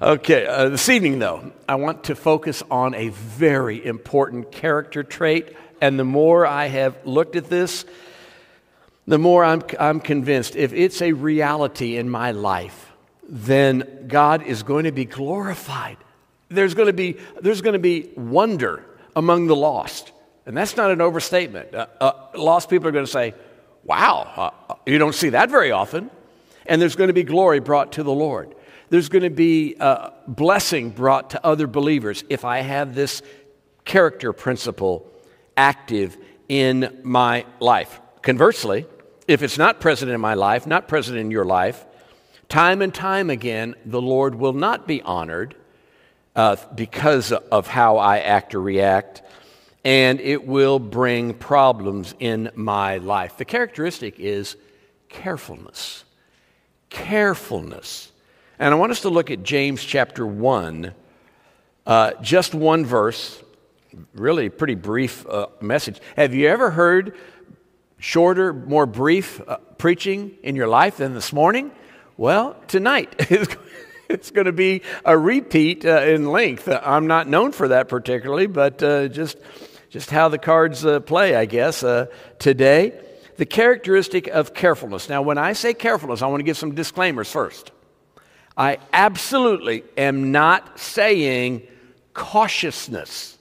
Okay, uh, this evening, though, I want to focus on a very important character trait. And the more I have looked at this, the more I'm, I'm convinced if it's a reality in my life, then God is going to be glorified. There's going to be, there's going to be wonder among the lost. And that's not an overstatement. Uh, uh, lost people are going to say, Wow, uh, you don't see that very often. And there's going to be glory brought to the Lord. There's going to be a blessing brought to other believers if I have this character principle active in my life. Conversely, if it's not present in my life, not present in your life, time and time again, the Lord will not be honored uh, because of how I act or react, and it will bring problems in my life. The characteristic is carefulness. Carefulness. And I want us to look at James chapter 1, uh, just one verse, really pretty brief uh, message. Have you ever heard shorter, more brief uh, preaching in your life than this morning? Well, tonight it's going to be a repeat uh, in length. I'm not known for that particularly, but uh, just, just how the cards uh, play, I guess, today. The characteristic of carefulness. Now, when I say carefulness, I want to give some disclaimers first. I absolutely am not saying cautiousness.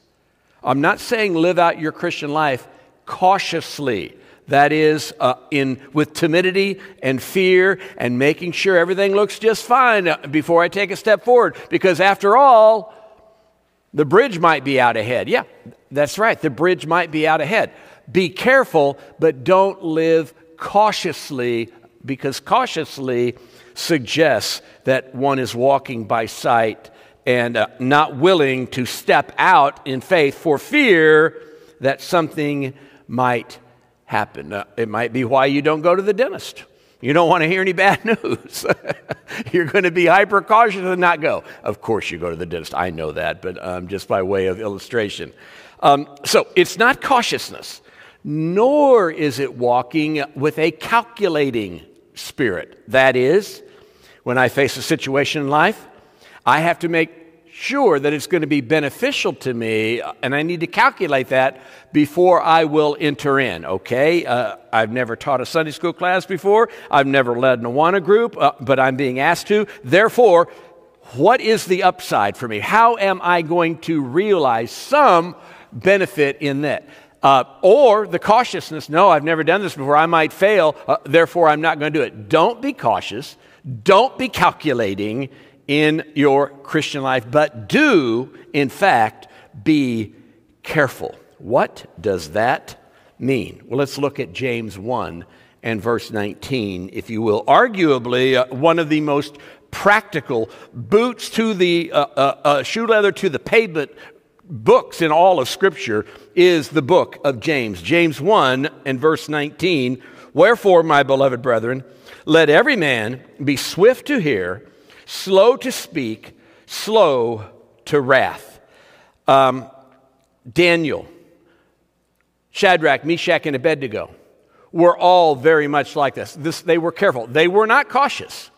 I'm not saying live out your Christian life cautiously. That is, uh, in, with timidity and fear and making sure everything looks just fine before I take a step forward. Because after all, the bridge might be out ahead. Yeah, that's right. The bridge might be out ahead. Be careful, but don't live cautiously because cautiously suggests that one is walking by sight and uh, not willing to step out in faith for fear that something might happen. Uh, it might be why you don't go to the dentist. You don't want to hear any bad news. You're going to be hyper cautious and not go. Of course, you go to the dentist. I know that, but um, just by way of illustration. Um, so it's not cautiousness, nor is it walking with a calculating spirit. That is, when I face a situation in life, I have to make sure that it's going to be beneficial to me, and I need to calculate that before I will enter in, okay? Uh, I've never taught a Sunday school class before, I've never led an Awana group, uh, but I'm being asked to. Therefore, what is the upside for me? How am I going to realize some benefit in that? Uh, or the cautiousness, no, I've never done this before, I might fail, uh, therefore I'm not going to do it. Don't be cautious. Don't be calculating in your Christian life, but do, in fact, be careful. What does that mean? Well, let's look at James 1 and verse 19, if you will. Arguably, uh, one of the most practical boots to the uh, uh, uh shoe leather to the pavement books in all of Scripture is the book of James. James 1 and verse 19. Wherefore, my beloved brethren, let every man be swift to hear, slow to speak, slow to wrath. Um, Daniel, Shadrach, Meshach, and Abednego were all very much like this. this they were careful. They were not cautious.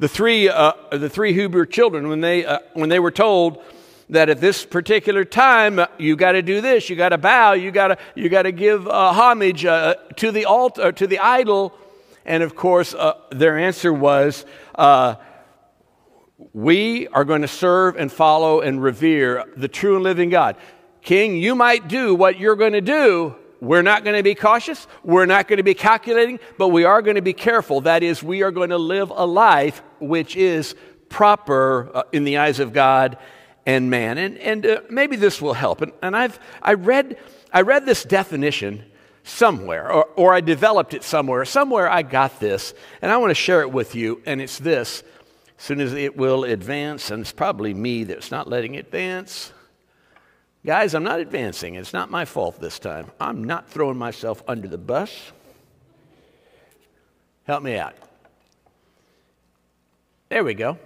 The three, uh, the three Hebrew children, when they, uh, when they were told that at this particular time uh, you got to do this, you got to bow, you got to you got to give uh, homage uh, to the altar, to the idol, and of course, uh, their answer was, uh, We are going to serve and follow and revere the true and living God. King, you might do what you're going to do. We're not going to be cautious. We're not going to be calculating, but we are going to be careful. That is, we are going to live a life which is proper uh, in the eyes of God and man. And, and uh, maybe this will help. And, and I've, I, read, I read this definition somewhere, or, or I developed it somewhere. Somewhere I got this, and I want to share it with you, and it's this. As soon as it will advance, and it's probably me that's not letting it advance. Guys, I'm not advancing. It's not my fault this time. I'm not throwing myself under the bus. Help me out. There we go.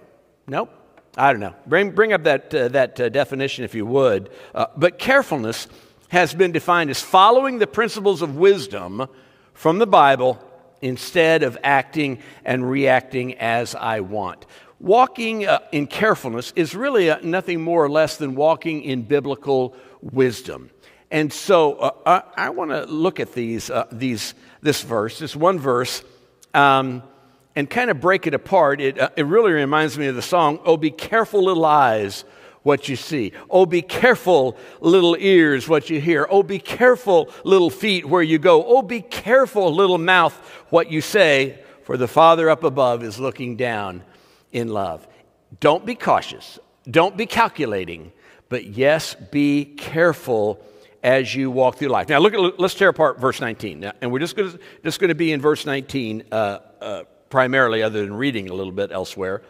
Nope. I don't know. Bring, bring up that, uh, that uh, definition if you would. Uh, but carefulness has been defined as following the principles of wisdom from the Bible instead of acting and reacting as I want. walking uh, in carefulness is really uh, nothing more or less than walking in biblical wisdom. And so uh, I, I want to look at these, uh, these, this verse, this one verse, um, and kind of break it apart. It, uh, it really reminds me of the song, Oh, Be Careful, Little Eyes, What You See. Oh, be careful, little ears, what you hear. Oh, be careful, little feet, where you go. Oh, be careful, little mouth, what you say, for the Father up above is looking down in love. Don't be cautious. Don't be calculating. But yes, be careful as you walk through life. Now, look at, let's tear apart verse 19. Now, and we're just going just going to be in verse 19 uh, uh, primarily, other than reading a little bit elsewhere.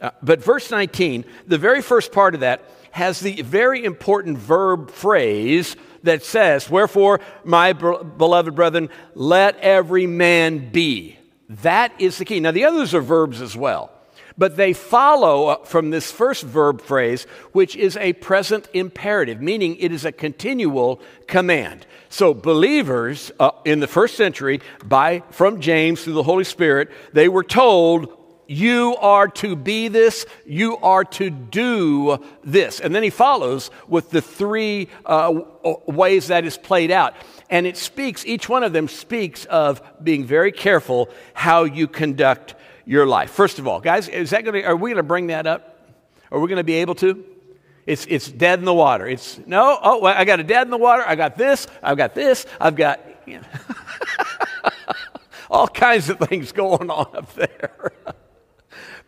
Uh, but verse 19, the very first part of that has the very important verb phrase that says, Wherefore, my beloved brethren, let every man be. That is the key. Now, the others are verbs as well but they follow from this first verb phrase, which is a present imperative, meaning it is a continual command. So, believers uh, in the first century, by from James through the Holy Spirit, they were told, you are to be this, you are to do this. And then he follows with the three uh, ways that is played out. And it speaks, each one of them speaks of being very careful how you conduct your life. First of all, guys, is that going to, are we going to bring that up? Are we going to be able to? It's, it's dead in the water. It's, no, oh, I got a dead in the water. I got this. I've got this. I've got, you know, all kinds of things going on up there.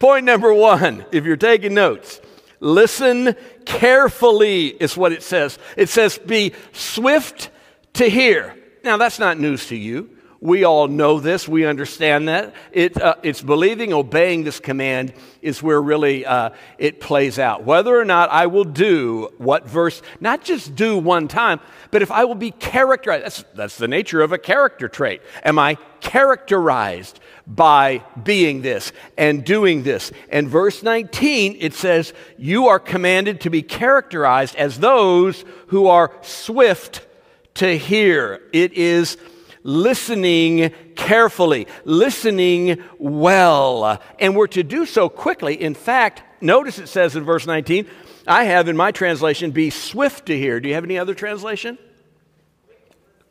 Point number one, if you're taking notes, listen carefully, is what it says. It says, be swift to hear. Now, that's not news to you. We all know this. We understand that. It, uh, it's believing, obeying this command is where really uh, it plays out. Whether or not I will do what verse, not just do one time, but if I will be characterized, that's, that's the nature of a character trait. Am I characterized by being this and doing this? And verse 19, it says, You are commanded to be characterized as those who are swift to hear. It is listening carefully, listening well. And we're to do so quickly. In fact, notice it says in verse 19, I have in my translation, be swift to hear. Do you have any other translation?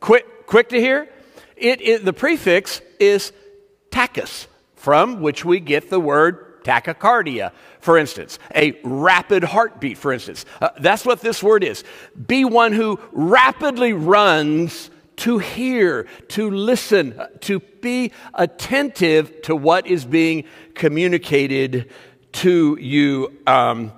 Quick, quick to hear? It, it, the prefix is tachus, from which we get the word tachycardia, for instance, a rapid heartbeat, for instance. Uh, that's what this word is. Be one who rapidly runs to hear, to listen, to be attentive to what is being communicated to you um,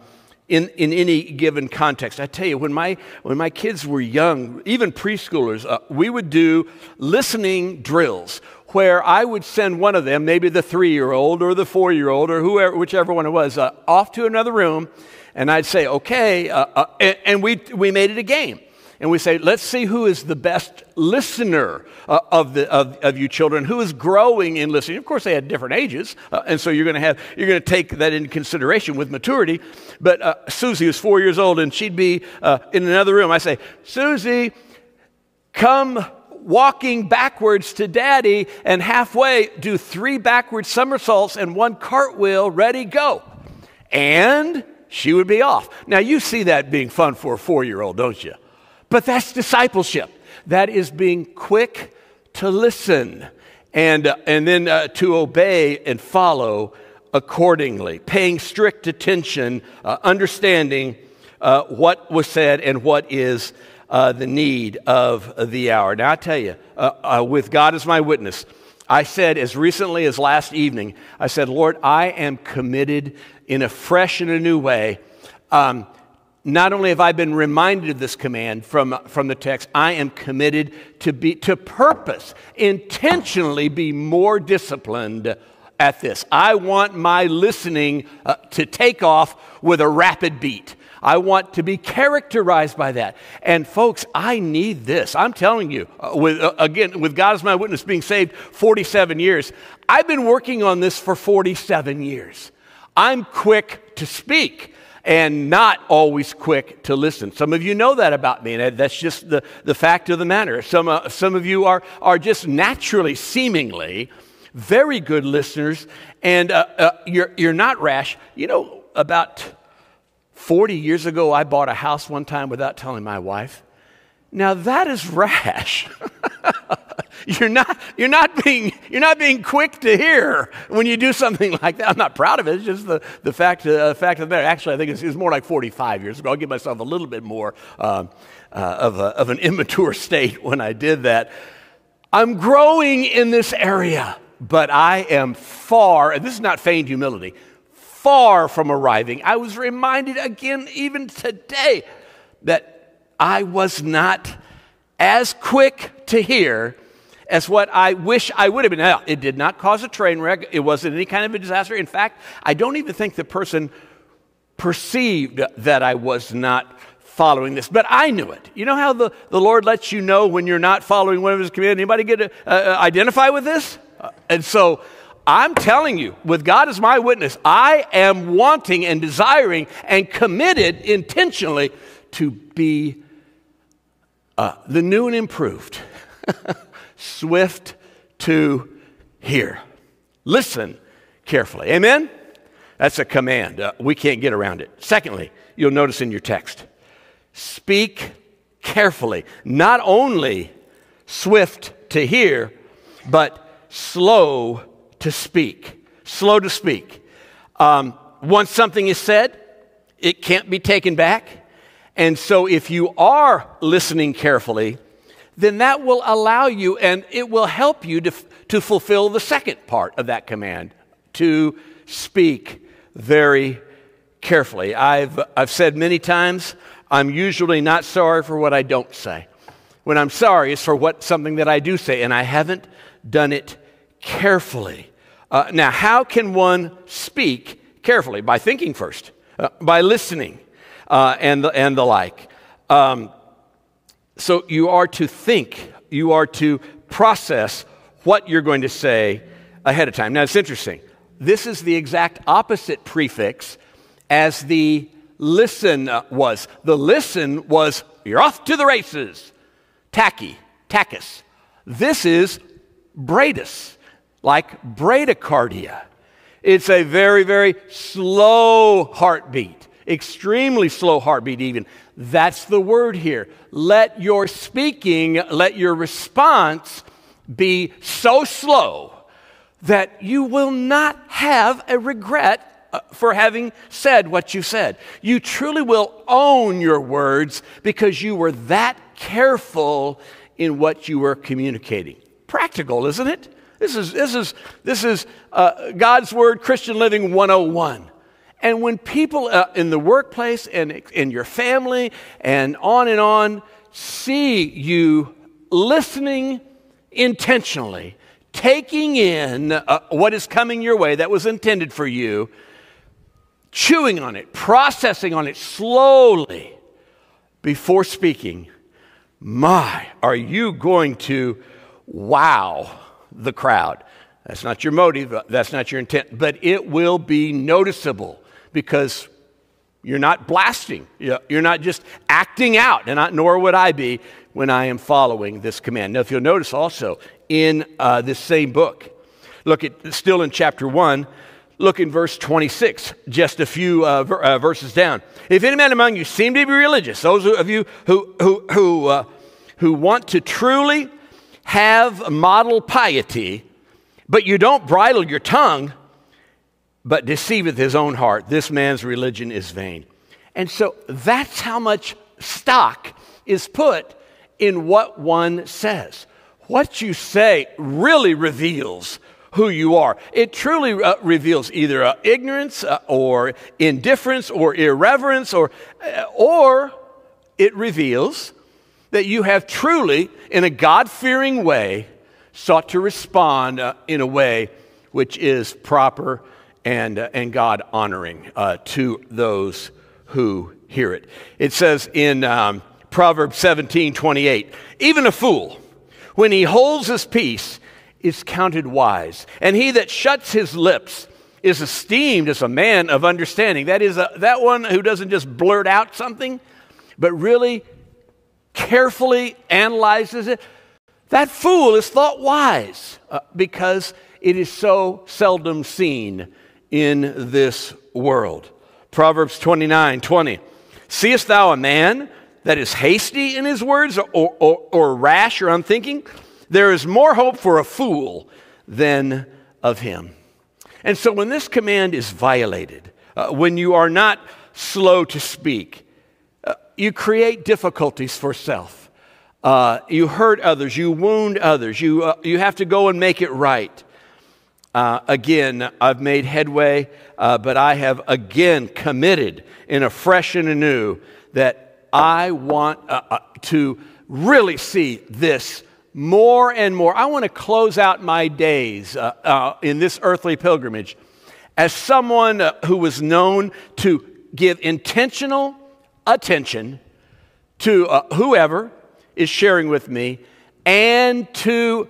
in, in any given context. I tell you, when my, when my kids were young, even preschoolers, uh, we would do listening drills where I would send one of them, maybe the three year old or the four year old or whoever, whichever one it was, uh, off to another room. And I'd say, okay, uh, uh and, and we, we made it a game and we say, let's see who is the best listener uh, of, the, of, of, you children, who is growing in listening. Of course, they had different ages, uh, and so you're going to have you're going to take that into consideration with maturity. But uh, Susie was four years old, and she'd be uh, in another room. I say, Susie, come walking backwards to daddy, and halfway do three backward somersaults and one cartwheel. Ready, go, and she would be off. Now you see that being fun for a four year old, don't you? But that's discipleship. That is being quick to listen and, uh, and then uh, to obey and follow accordingly, paying strict attention, uh, understanding uh, what was said and what is uh, the need of the hour. Now, I tell you, uh, with God as my witness, I said as recently as last evening, I said, Lord, I am committed in a fresh and a new way. Um, not only have I been reminded of this command from, from the text, I am committed to be to purpose, intentionally be more disciplined at this. I want my listening uh, to take off with a rapid beat. I want to be characterized by that. And folks, I need this. I'm telling you, uh, with, uh, again, with God as my witness, being saved 47 years, I've been working on this for 47 years. I'm quick to speak and not always quick to listen. Some of you know that about me, and that's just the, the fact of the matter. Some, uh, some of you are, are just naturally, seemingly, very good listeners, and uh, uh, you're, you're not rash. You know, about 40 years ago, I bought a house one time without telling my wife. Now, that is rash. you're not, you're, not being, you're not being quick to hear when you do something like that. I'm not proud of it. It's just the, the fact, uh, fact of the matter. Actually, I think it's, it's, more like 45 years ago. I'll give myself a little bit more uh, uh, of, a, of an immature state when I did that. I'm growing in this area, but I am far, and this is not feigned humility, far from arriving. I was reminded again, even today, that I was not as quick to hear as what I wish I would have been. Now, it did not cause a train wreck. It wasn't any kind of a disaster. In fact, I don't even think the person perceived that I was not following this, but I knew it. You know how the, the Lord lets you know when you're not following one of his commands? Anybody get uh, uh, identify with this? Uh, and so I'm telling you, with God as my witness, I am wanting and desiring and committed intentionally to be uh, the new and improved, swift to hear. Listen carefully. Amen? That's a command. Uh, we can't get around it. Secondly, you'll notice in your text speak carefully, not only swift to hear, but slow to speak. Slow to speak. Um, once something is said, it can't be taken back. And so, if you are listening carefully, then that will allow you and it will help you to, to fulfill the second part of that command to speak very carefully. I've, I've said many times I'm usually not sorry for what I don't say. When I'm sorry, it's for what something that I do say, and I haven't done it carefully. Uh, now, how can one speak carefully? By thinking first, uh, by listening, uh, and, the, and the like. Um, so you are to think, you are to process what you're going to say ahead of time. Now, it's interesting. This is the exact opposite prefix as the listen was. The listen was, you're off to the races. Tachy, tachus. This is bradus, like bradycardia. It's a very, very slow heartbeat, extremely slow heartbeat, even. That's the word here. Let your speaking, let your response be so slow that you will not have a regret uh, for having said what you said. You truly will own your words because you were that careful in what you were communicating. Practical, isn't it? This is, this is, this is uh, God's Word, Christian Living 101. And when people uh, in the workplace and in your family and on and on see you listening intentionally, taking in uh, what is coming your way that was intended for you, chewing on it, processing on it slowly before speaking, my, are you going to wow the crowd? That's not your motive, that's not your intent, but it will be noticeable because you're not blasting. You're not just acting out, and not, nor would I be when I am following this command. Now, if you'll notice also in uh, this same book, look at still in chapter 1, Look in verse 26, just a few uh, ver- uh, verses down. If any man among you seem to be religious, those of you who, who, who, uh, who want to truly have model piety, but you don't bridle your tongue, but deceiveth his own heart, this man's religion is vain. And so that's how much stock is put in what one says. What you say really reveals who you are. It truly uh, reveals either uh, ignorance uh, or indifference or irreverence or, uh, or it reveals that you have truly, in a God fearing way, sought to respond uh, in a way which is proper and, uh, and God honoring to those who hear it. It says in um, Proverbs 17 28, even a fool, when he holds his peace, is counted wise, and he that shuts his lips is esteemed as a man of understanding. That is, a, that one who doesn't just blurt out something, but really carefully analyzes it. That fool is thought wise uh, because it is so seldom seen in this world. Proverbs 29 20. Seest thou a man that is hasty in his words or, or, or rash or unthinking? There is more hope for a fool than of him. And so when this command is violated, uh, when you are not slow to speak, uh, you create difficulties for self. Uh, you hurt others, you wound others, you, uh, you have to go and make it right. Uh, again, I've made headway, uh, but I have again committed in a fresh and anew that I want to really see this more and more. I want to close out my days uh, uh, in this earthly pilgrimage as someone uh, who was known to give intentional attention to uh, whoever is sharing with me and to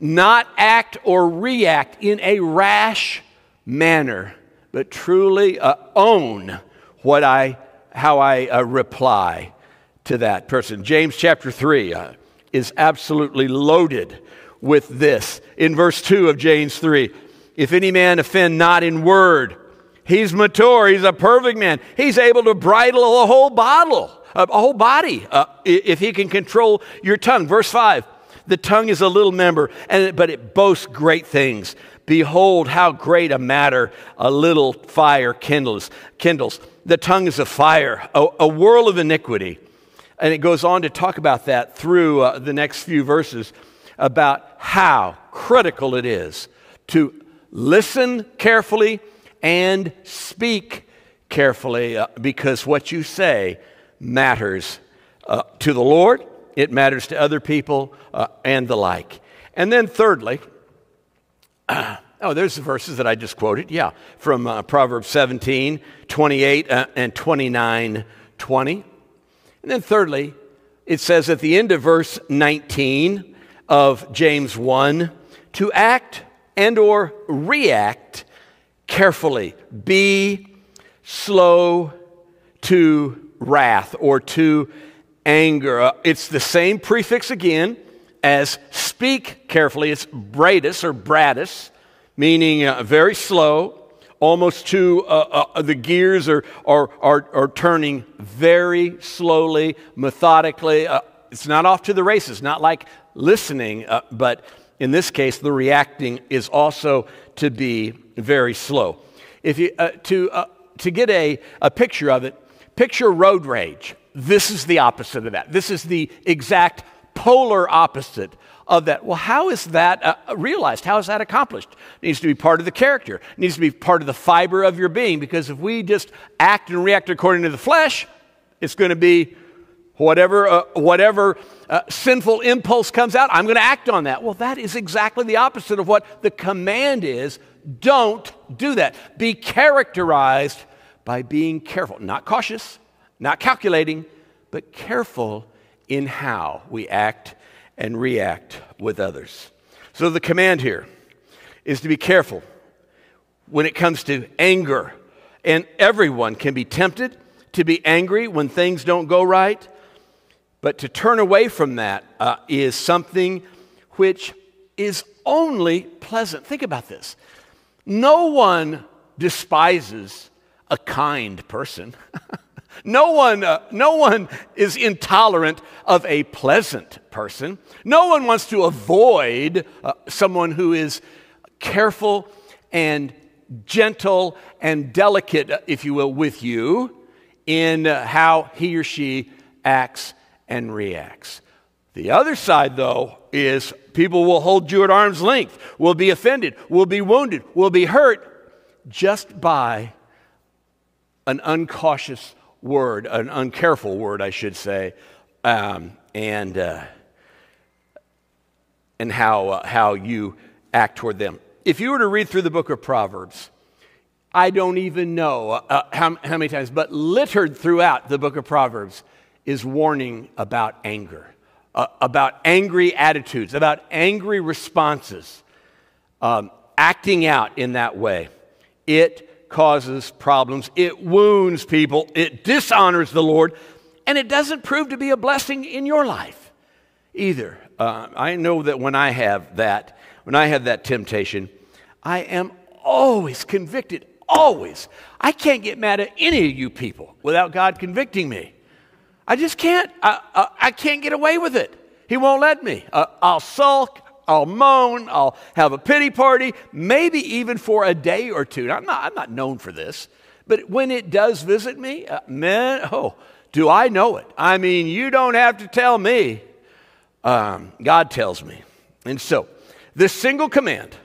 not act or react in a rash manner, but truly uh, own what I, how I uh, reply to that person. James chapter 3 is absolutely loaded with this. In verse 2 of James 3, if any man offend not in word, he's mature, he's a perfect man. He's able to bridle a whole bottle, a whole body, uh, if he can control your tongue. Verse 5, the tongue is a little member, and, but it boasts great things. Behold, how great a matter a little fire kindles. kindles. The tongue is a fire, a, a whirl of iniquity. And it goes on to talk about that through uh, the next few verses about how critical it is to listen carefully and speak carefully uh, because what you say matters uh, to the Lord, it matters to other people, uh, and the like. And then, thirdly, oh, there's the verses that I just quoted. Yeah, from uh, Proverbs 17, 28, uh, and 29, 20. And then, thirdly, it says at the end of verse 19 of James 1 to act and or react carefully. Be slow to wrath or to anger. Uh, it's the same prefix again as speak carefully. It's bratus or bratus, meaning uh, very slow almost to uh, uh, the gears are, are, are, are, turning very slowly, methodically. Uh, it's not off to the races, not like listening, uh, but in this case, the reacting is also to be very slow. If you, to, to get a, a picture of it, picture road rage. This is the opposite of that. This is the exact polar opposite of that. Well, how is that uh, realized? How is that accomplished? It needs to be part of the character. It needs to be part of the fiber of your being because if we just act and react according to the flesh, it's going to be whatever, uh, whatever uh, sinful impulse comes out, I'm going to act on that. Well, that is exactly the opposite of what the command is. Don't do that. Be characterized by being careful, not cautious, not calculating, but careful in how we act and react with others. So the command here is to be careful when it comes to anger. And everyone can be tempted to be angry when things don't go right. But to turn away from that uh, is something which is only pleasant. Think about this. No one despises a kind person. No one, uh, no one is intolerant of a pleasant person. No one wants to avoid uh, someone who is careful and gentle and delicate, uh, if you will, with you in uh, how he or she acts and reacts. The other side, though, is people will hold you at arm's length, will be offended, will be wounded, will be hurt just by an uncautious word, an uncareful word, I should say, um, and, uh, and how, uh, how you act toward them. If you were to read through the book of Proverbs, I don't even know uh, how, how many times, but littered throughout the book of Proverbs is warning about anger, uh, about angry attitudes, about angry responses, um, acting out in that way. It causes problems, it wounds people, it dishonors the Lord, and it doesn't prove to be a blessing in your life either. Uh, I know that when I have that, when I have that temptation, I am always convicted, always. I can't get mad at any of you people without God convicting me. I just can't. I, I, I can't get away with it. He won't let me. Uh, I'll sulk. I'll moan. I'll have a pity party, maybe even for a day or two. I'm not, I'm not known for this. But when it does visit me, uh, man, oh, do I know it? I mean, you don't have to tell me. Um, God tells me. And so, this single command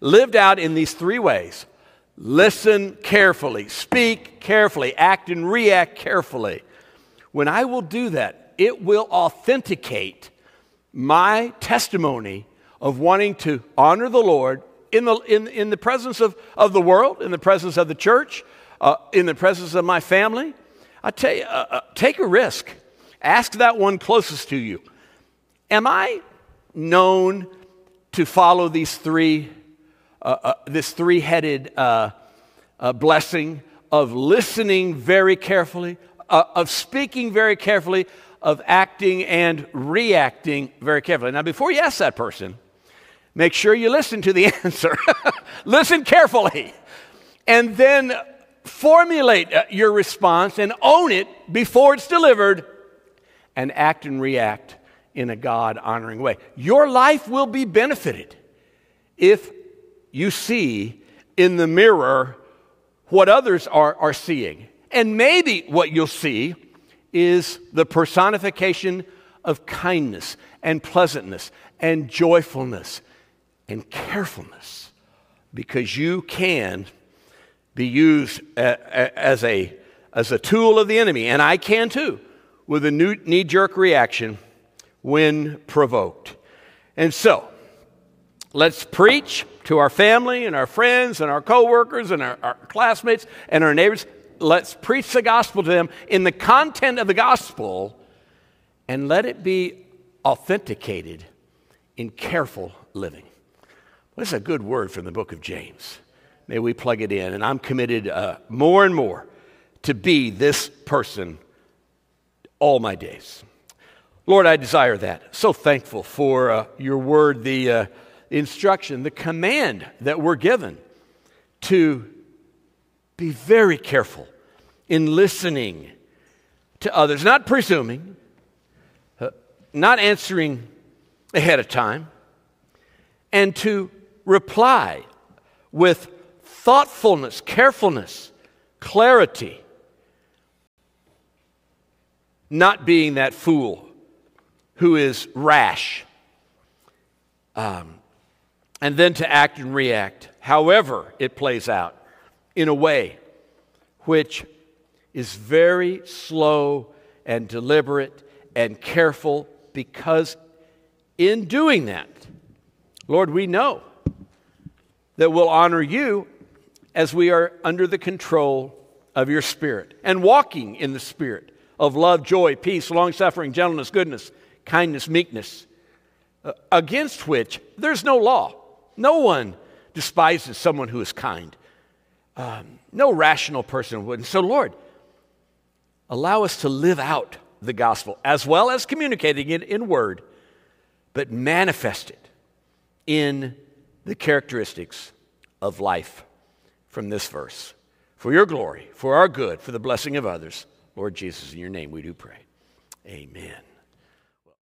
lived out in these three ways listen carefully, speak carefully, act and react carefully. When I will do that, it will authenticate my testimony of wanting to honor the Lord in the, in, in the presence of, of the world, in the presence of the church, uh, in the presence of my family. I tell you, uh, uh, take a risk. Ask that one closest to you. Am I known to follow these three, uh, uh, this three-headed uh, blessing of listening very carefully, of speaking very carefully, of acting and reacting very carefully. Now, before you ask that person, make sure you listen to the answer. listen carefully. And then formulate uh, your response and own it before it's delivered and act and react in a God honoring way. Your life will be benefited if you see in the mirror what others are, are seeing. And maybe what you'll see is the personification of kindness and pleasantness and joyfulness and carefulness because you can be used as a, as a tool of the enemy, and I can too, with a knee jerk reaction when provoked. And so, let's preach to our family and our friends and our coworkers and our, our classmates and our neighbors let's preach the gospel to them in the content of the gospel and let it be authenticated in careful living. Well, that's a good word from the book of James. May we plug it in. And I'm committed uh, more and more to be this person all my days. Lord, I desire that. So thankful for uh, your word, the uh, instruction, the command that we're given to be very careful in listening to others, not presuming, uh, not answering ahead of time, and to reply with thoughtfulness, carefulness, clarity, not being that fool who is rash, um, and then to act and react, however it plays out in a way which is very slow and deliberate and careful because in doing that, Lord, we know that we'll honor you as we are under the control of your Spirit and walking in the Spirit of love, joy, peace, long suffering, gentleness, goodness, kindness, meekness, uh, against which there's no law. No one despises someone who is kind. Um, no rational person would. So, Lord, allow us to live out the gospel as well as communicating it in word, but manifest it in the characteristics of life from this verse. For your glory, for our good, for the blessing of others. Lord Jesus, in your name we do pray. Amen.